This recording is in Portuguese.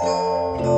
Música